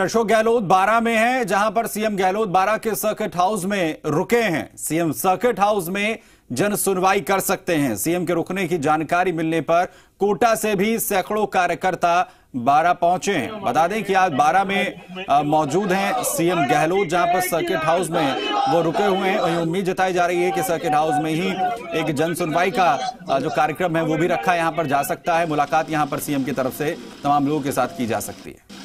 अशोक गहलोत बारह में है, जहाँ पर सीएम गहलोत बारह के सर्किट हाउस में रुके हैं। सीएम सर्किट हाउस में जन सुनवाई कर सकते हैं। सीएम के रुकने की जानकारी मिलने पर कोटा से भी सैकड़ों कार्यकर्ता बारह पहुँचे हैं। बता दें कि आज बारह में मौजूद हैं सीएम गहलोत, जहाँ पर सर्किट हाउस में वो रुके हुए हैं। वहीं उम्मीद जताई जा रही है कि सर्किट हाउस में ही एक जन सुनवाई का जो कार्यक्रम है वो भी रखा यहाँ पर जा सकता है। मुलाकात यहाँ पर सीएम की तरफ़ से तमाम लोगों के साथ की जा सकती है।